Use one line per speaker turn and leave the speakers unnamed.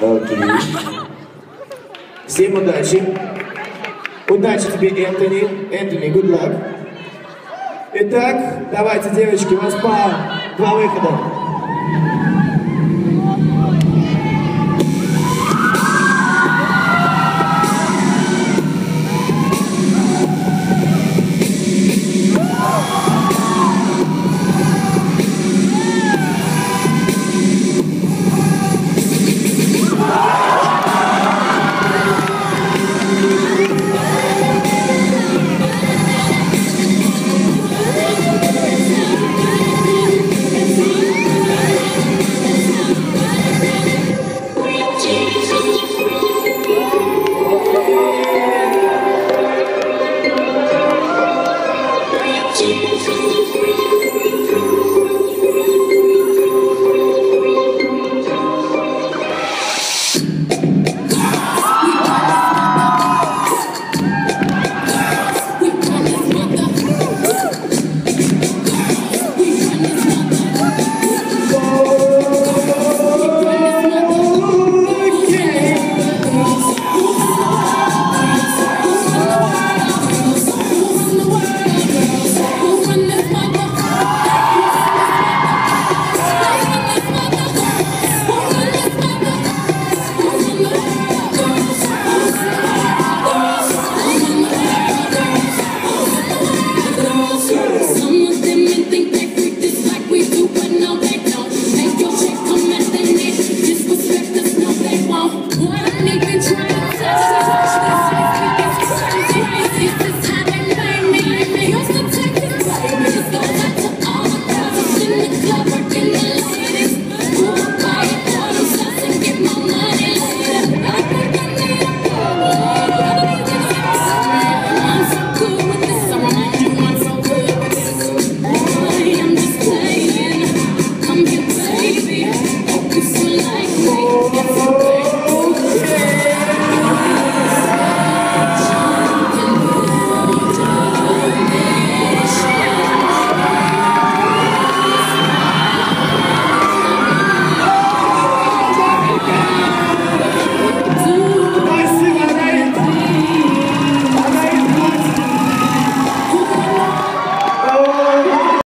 Окей. Всем удачи. Удачи тебе, Энтони. Энтони, good luck. Итак, давайте, девочки, у вас по два выхода. Senhor.